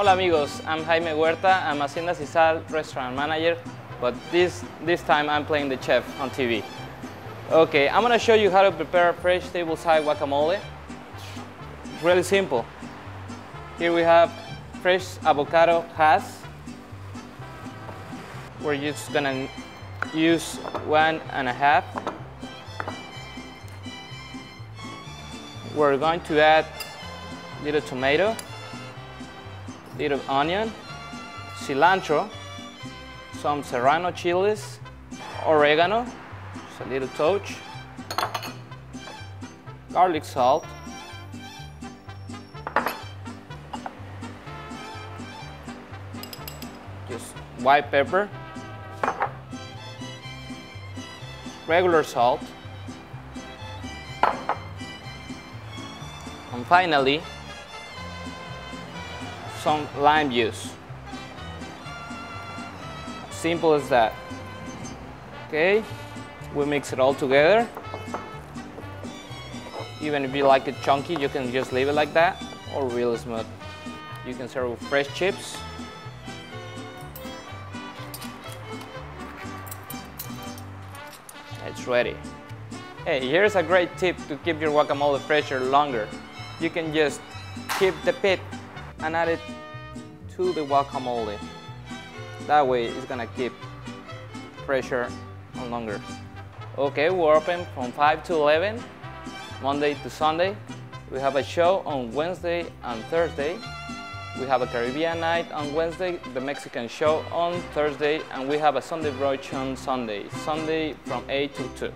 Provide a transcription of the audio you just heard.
Hola amigos, I'm Jaime Huerta. I'm Hacienda Sisal restaurant manager, but this, this time I'm playing the chef on TV. Okay, I'm gonna show you how to prepare fresh tableside guacamole. It's really simple. Here we have fresh avocado has. We're just gonna use one and a half. We're going to add a little tomato, little onion, cilantro, some serrano chilies, oregano, just a little touch, garlic salt, just white pepper, regular salt, and finally some lime juice. Simple as that. Okay, we mix it all together. Even if you like it chunky, you can just leave it like that or real smooth. You can serve with fresh chips. It's ready. Hey, here's a great tip to keep your guacamole fresher longer. You can just keep the pit and add it to the guacamole. That way it's gonna keep fresher and longer. Okay, we're open from 5 to 11, Monday to Sunday. We have a show on Wednesday and Thursday. We have a Caribbean night on Wednesday, the Mexican show on Thursday, and we have a Sunday brunch on Sunday, Sunday from 8 to 2.